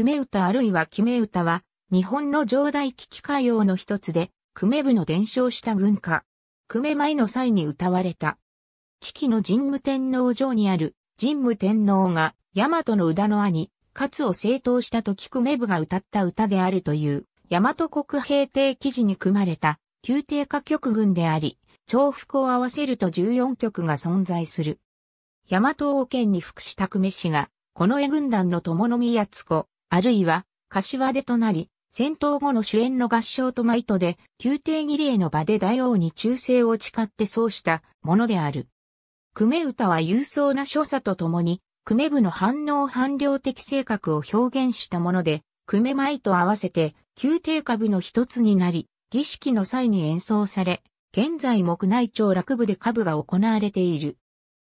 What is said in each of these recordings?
久米歌あるいは決め歌は、日本の上代危機歌謡の一つで、久米部の伝承した軍歌。久米舞の際に歌われた。危機の神武天皇城にある神武天皇が大和の宇田の兄、勝を正当した時久米部が歌った歌であるという、大和国平定記事に組まれた宮廷歌曲群であり、重複を合わせると14曲が存在する。大和王権に福祉拓目氏が、この絵軍団の友宮津子、あるいは、柏手となり、戦闘後の主演の合唱と舞とで、宮廷儀礼の場で大王に忠誠を誓ってそうしたものである。久米歌は勇壮な所作とともに、久米部の反応反良的性格を表現したもので、久米舞と合わせて、宮廷歌部の一つになり、儀式の際に演奏され、現在木内町楽部で歌部が行われている。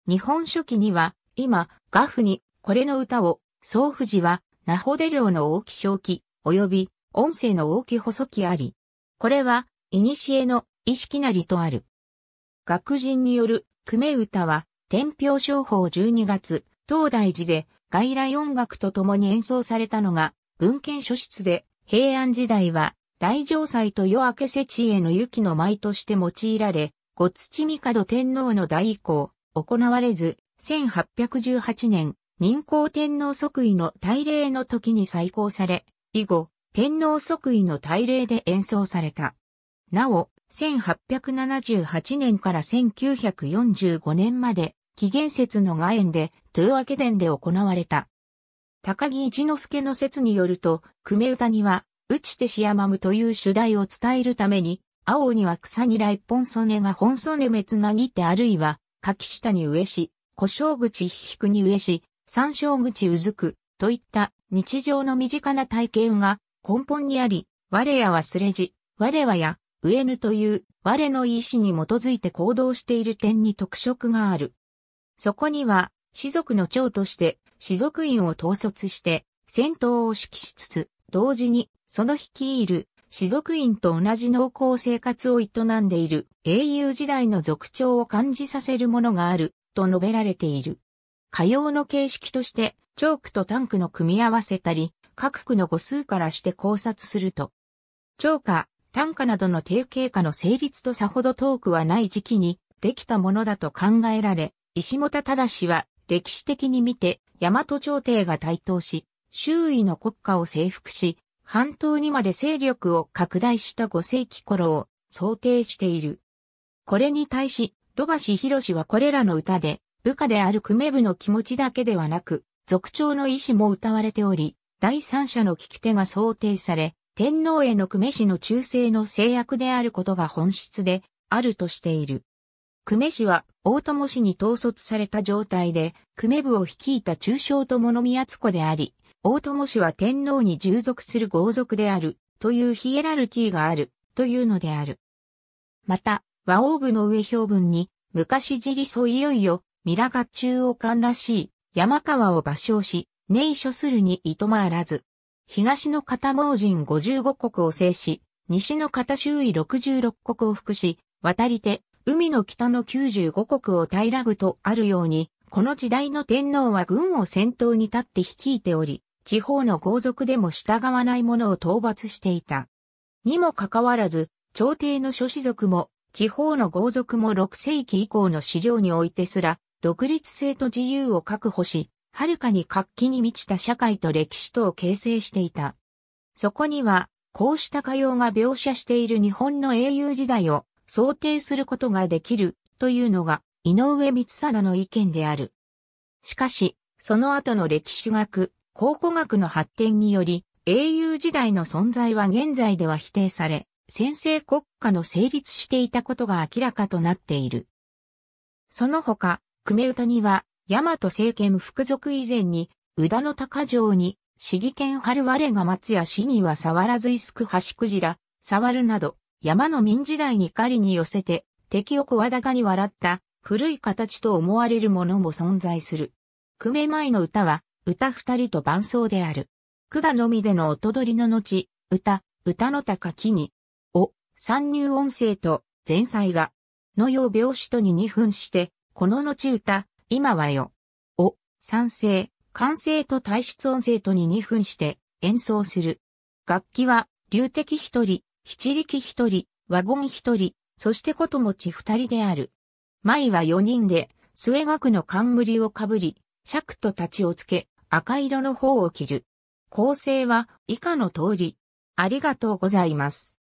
日本書紀には、今、画譜に、これの歌を、総富士は、ナホデ領の大き正気、及び、音声の大き細きあり。これは、古の意識なりとある。学人による、久米歌は、天平商法12月、東大寺で、外来音楽と共に演奏されたのが、文献書室で、平安時代は、大城祭と夜明けせ地への雪の舞として用いられ、ご土帝天皇の代以降、行われず、1818年、任皇天皇即位の大礼の時に再興され、以後、天皇即位の大礼で演奏された。なお、1878年から1945年まで、紀元節の外苑で、豊明殿で行われた。高木一之助の説によると、久米歌には、打ちてしやまむという主題を伝えるために、青には草にら一本曽根が本曽根めつなぎってあるいは、柿下に植えし、小正口引くに植えし、三正口うずく、といった日常の身近な体験が根本にあり、我や忘れじ、我はや、植えぬという我の意志に基づいて行動している点に特色がある。そこには、士族の長として、士族院を統率して、戦闘を指揮しつつ、同時に、その率いる士族院と同じ濃厚生活を営んでいる英雄時代の族長を感じさせるものがあると述べられている。歌謡の形式としてチョークとタンクの組み合わせたり、各区の語数からして考察すると、超歌、短歌などの定型化の成立とさほど遠くはない時期にできたものだと考えられ、石本忠は歴史的に見て大和朝廷が台頭し、周囲の国家を征服し、半島にまで勢力を拡大した5世紀頃を想定している。これに対し、土橋博士はこれらの歌で、部下である久米部の気持ちだけではなく、族長の意志も歌われており、第三者の聞き手が想定され、天皇への久米氏の忠誠の制約であることが本質であるとしている。久米氏は大友氏に統率された状態で、久米部を率いた中将と物宮津子であり、大友氏は天皇に従属する豪族である、というヒエラルキーがある、というのである。また、和王部の上表文に、昔尻そいよいよ、ミラガ中央官らしい、山川を芭蕉し、寧書するにいとまあらず。東の片盲人55国を制し、西の片周囲66国を服し、渡り手、海の北の95国を平らぐとあるように、この時代の天皇は軍を先頭に立って率いており、地方の豪族でも従わない者を討伐していた。にもかかわらず、朝廷の諸子族も、地方の豪族も6世紀以降の資料においてすら、独立性と自由を確保し、はるかに活気に満ちた社会と歴史とを形成していた。そこには、こうした歌謡が描写している日本の英雄時代を想定することができるというのが井上光貞の意見である。しかし、その後の歴史学、考古学の発展により、英雄時代の存在は現在では否定され、先制国家の成立していたことが明らかとなっている。その他、久米歌には、大和政権副属以前に、宇田の高城に、市議権春我が松や市議は触らずいすく橋くじら、触るなど、山の民時代に狩りに寄せて、敵を声高に笑った、古い形と思われるものも存在する。久米前の歌は、歌二人と伴奏である。管のみでの音取りの後、歌、歌の高木に、お、参入音声と前菜が、のよう拍子とに二分して、この後歌、今はよ。お、賛成、完成と退出音声とに二分して、演奏する。楽器は、流敵一人、七力一人、輪ゴミ一人、そしてこと持ち二人である。舞は四人で、末額の冠をかぶり、尺と太刀をつけ、赤色の方を着る。構成は以下の通り。ありがとうございます。